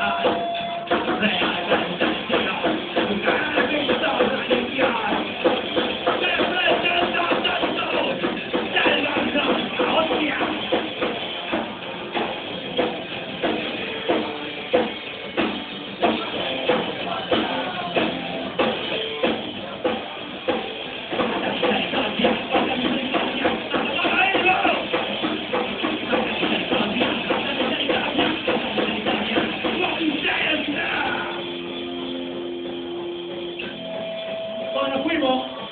Thank you. Todos nos fuimos.